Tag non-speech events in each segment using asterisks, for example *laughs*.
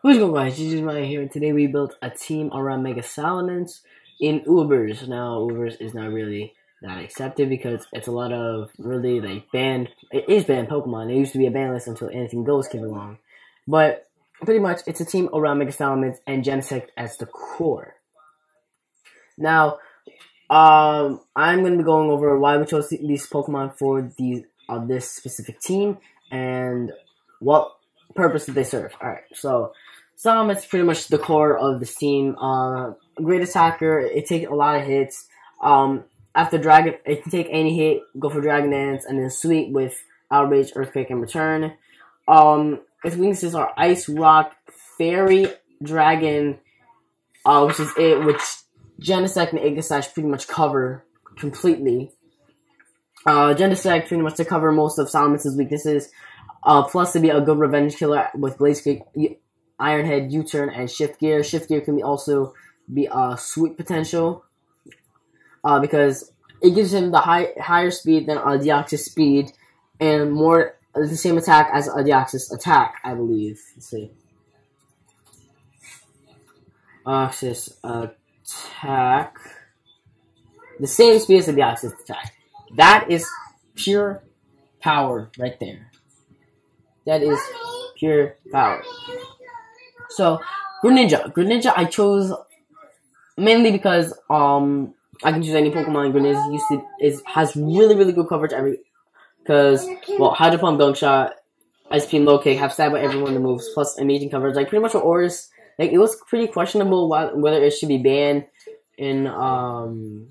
What's going on guys, this is Ryan here today we built a team around Mega Salamence in Ubers. Now Ubers is not really that accepted because it's a lot of really like banned, it is banned Pokemon. It used to be a ban list until Anything Goes came along. But pretty much it's a team around Mega Salamence and Genesect as the core. Now, um, I'm going to be going over why we chose these Pokemon for the, uh, this specific team and what purpose that they serve. Alright, so some, it's pretty much the core of the team. Uh, great attacker. It takes a lot of hits. Um, after Dragon, it can take any hit, go for Dragon Dance, and then Sweep with Outrage, Earthquake, and Return. Um, its weaknesses are Ice, Rock, Fairy, Dragon, uh, which is it, which Genesect and Aegislash pretty much cover completely. Uh, Genesect pretty much to cover most of Salamence's weaknesses. Uh, plus to be a good revenge killer with Blaze Kick, Iron Head, U-turn, and Shift Gear. Shift Gear can be also be a uh, potential uh, because it gives him the high, higher speed than a Deoxys speed and more the same attack as a Deoxys attack, I believe. Let's see. Deoxys attack. The same speed as the Deoxys attack. That is pure power right there. That is pure power. So, Greninja. Greninja I chose mainly because um I can choose any Pokemon. Greninja used to is has really really good coverage every because well Hydro Pump, Gunk Shot, Ice Beam, Low Kick have stab by every one of the moves plus amazing coverage. Like pretty much what like it was pretty questionable whether it should be banned in um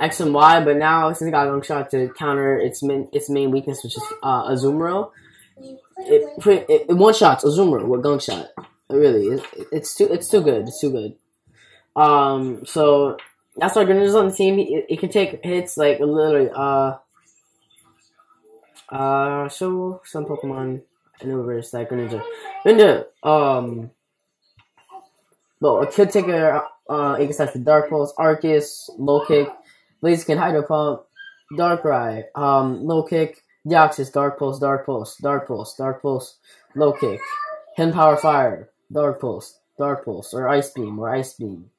X and Y, but now since it got Gunk Shot to counter its main its main weakness, which is uh, Azumarill, it, it, it one shots Azumarill with Gunk Shot. Really, it, it's too it's too good. It's too good. Um, so that's why Greninja's on the team. It, it can take hits like literally. Uh, uh, show some Pokemon in reverse like Greninja. Greninja, um, well, it could take a uh, Aegislash for Dark Pulse, Arceus, Low Kick, Blaziken, Hydro Pump, Darkrai, um, Low Kick, Deoxys, Dark Pulse, Dark Pulse, Dark Pulse, Dark Pulse, Low Kick, Hidden Power Fire, Dark Pulse, Dark Pulse, or Ice Beam, or Ice Beam,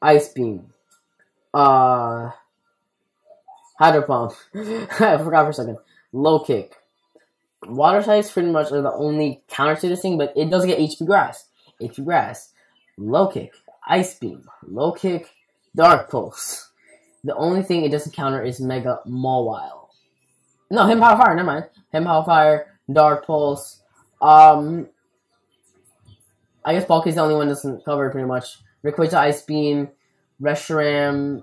Ice Beam, uh, Hydro Pump, *laughs* I forgot for a second, Low Kick. Water types pretty much are the only counter to this thing, but it does get HP Grass. HP Grass, Low Kick, Ice Beam, Low Kick, Dark Pulse. The only thing it doesn't counter is Mega Mawile. No, hidden power fire. Never mind. Hidden power fire. Dark pulse. Um, I guess Bulky's the only one that doesn't cover pretty much. Rayquaza Ice Beam, Reshiram,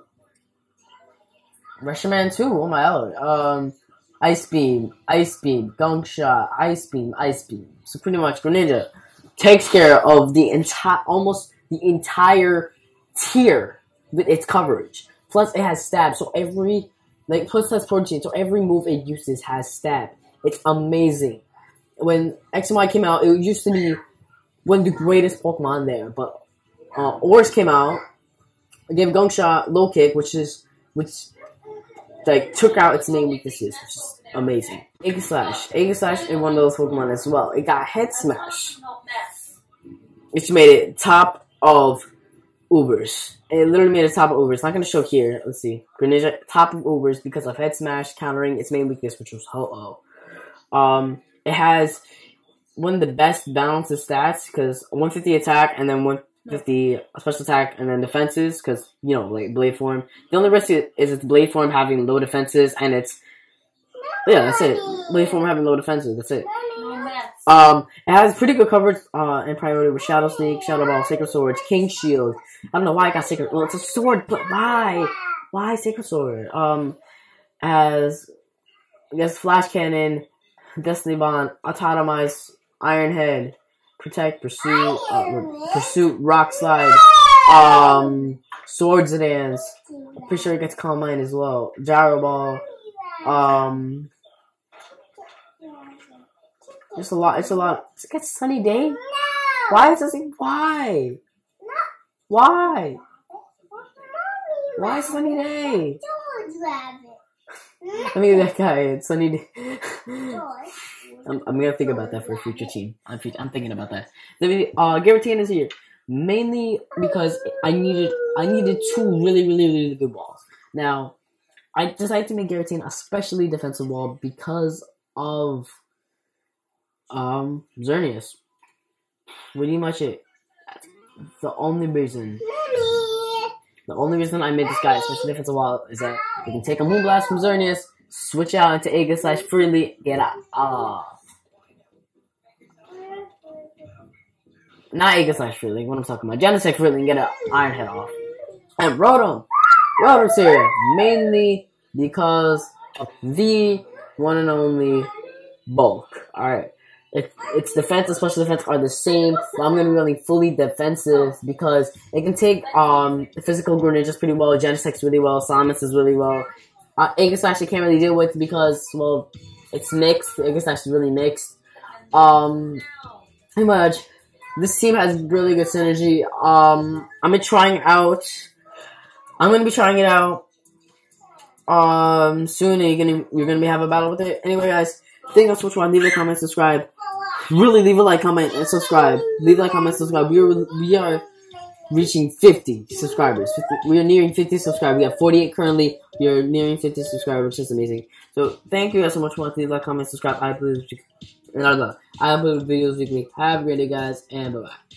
Reshiram too. Oh my god. Um, Ice Beam, Ice Beam, Gunk Shot, Ice Beam, Ice Beam. So pretty much Greninja takes care of the entire, almost the entire tier with its coverage. Plus, it has stab, so every like plus has Protean, so every move it uses has stab. It's amazing. When X and Y came out, it used to be one of the greatest Pokemon there, but uh, ORAS came out, gave Gunk Shot low kick, which is which like took out its main weaknesses, which is amazing. Aegislash. Aegislash is one of those Pokemon as well. It got Head Smash, which made it top of Ubers. It literally made a top of Ubers. It's not going to show here. Let's see. Greninja, top of Ubers because of Head Smash countering its main weakness, which was Ho-Oh. Um, it has one of the best balanced stats because 150 attack and then 150 special attack and then defenses because, you know, like Blade Form. The only risk is its Blade Form having low defenses and it's. Yeah, that's it. Blade Form having low defenses. That's it. Um, it has pretty good coverage uh, in priority with Shadow Sneak, Shadow Ball, Sacred Swords, King Shield. I don't know why I got Sacred. Well, it's a sword, but why? Why Sacred Sword? Um, as I guess Flash Cannon, Destiny Bond, Autotomize, Iron Head, Protect, Pursue, uh, Pursuit, Rock Slide, um, Swords Dance. I'm pretty sure it gets Calm Mind as well. Gyro Ball, um. It's a lot. It's a lot. It's like a sunny day. No. Why is this? Why? No. Why? Why sunny day? *laughs* Let me get that guy. It's sunny day. I'm, I'm gonna think about that for a future team. I'm, I'm thinking about that. Uh, Giratina is here mainly because I needed I needed two really really really good walls. Now, I decided to make Giratina a specially defensive wall because of um Xerneas. Pretty much it. the only reason. The only reason I made this guy a special defensive wall is that you can take a Moonblast from Xerneas, switch out into Aegislash freely, get out. Ah. Not Aegislash freely, what I'm talking about. Genesect freely and get an Iron Head off. And Rotom! Rotom's here, mainly because of the one and only bulk. Alright. If its defense and special defense are the same, I'm gonna be really fully defensive because it can take um physical Greninjas pretty well, Genesects really well, Samus is really well. Uh, Aegislash I can't really deal with because well it's mixed. Aegislash is really mixed. Um pretty much this team has really good synergy. Um I'm gonna trying out I'm gonna be trying it out um soon you're gonna you're gonna be have a battle with it. Anyway guys, thank you so much for leave a comment, subscribe really leave a like, comment, and subscribe. Leave a like, comment, subscribe. We are we are reaching 50 subscribers. 50, we are nearing 50 subscribers. We have 48 currently. We are nearing 50 subscribers, which is amazing. So thank you guys so much for watching. Leave a like, comment, subscribe. I upload, I upload videos weekly. Have a great day, guys, and bye bye.